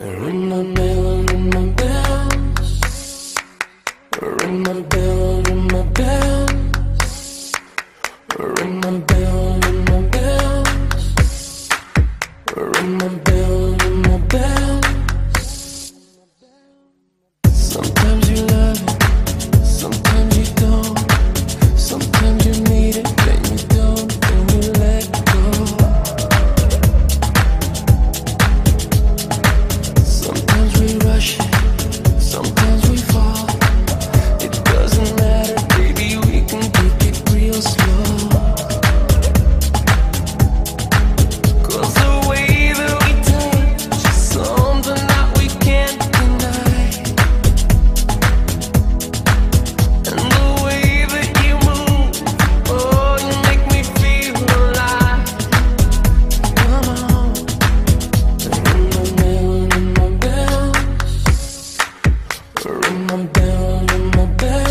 Ring my bell, ring my bell. Ring my bell, ring my bell. Ring my bell, ring my bell. Ring my bell, ring my bell. Sometimes. Ring my bell, in my bed.